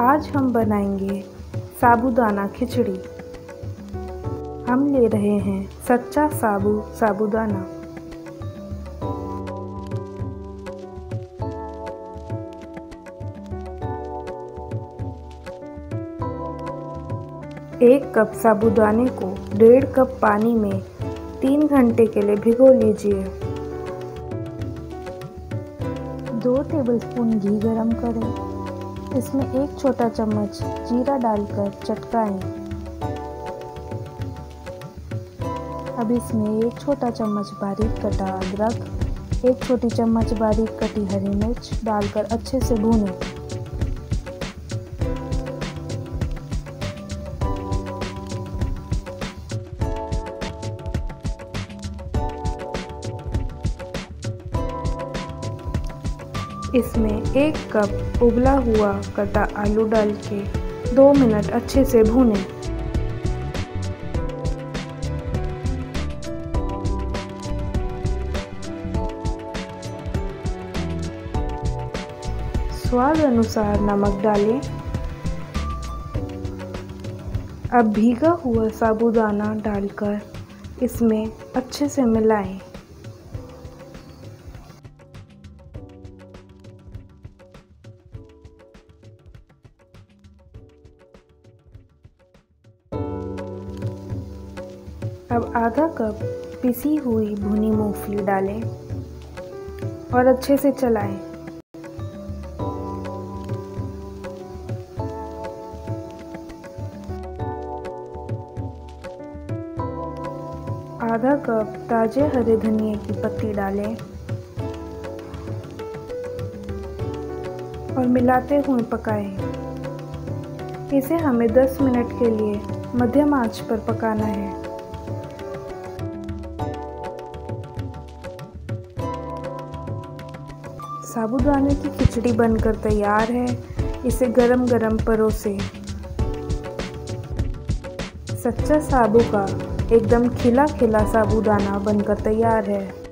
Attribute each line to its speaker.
Speaker 1: आज हम बनाएँगे साबूदाना खिचड़ी। हम ले रहे हैं सच्चा साबू, साबूदाना। एक कप साबूदाने को डेढ़ कप पानी में तीन घंटे के लिए भिगो लीजिए। दो टेबलस्पून घी गरम करें। इसमें एक छोटा चम्मच जीरा डालकर चटकाएँ। अब इसमें एक छोटा चम्मच बारीक कटा अदरक, एक छोटी चम्मच बारीक कटी हरी मिर्च डालकर अच्छे से भूनें। इसमें एक कप उबला हुआ कटा आलू डाल के दो मिनट अच्छे से भूनें। स्वाद अनुसार नमक डालें। अब भीगा हुआ साबूदाना डालकर इसमें अच्छे से मिलाएँ। अब आधा कप पिसी हुई भुनी मूंगफली डालें और अच्छे से चलाएँ। आधा कप ताजे हरे धनिए की पत्ती डालें और मिलाते हुए पकाएँ। इसे हमें 10 मिनट के लिए मध्यम आँच पर पकाना है। साबूदाने की खिचड़ी बनकर तैयार है। इसे गरम गरम परोसे सच्चा साबू का एकदम खिला खिला साबुदाना बनकर तैयार है।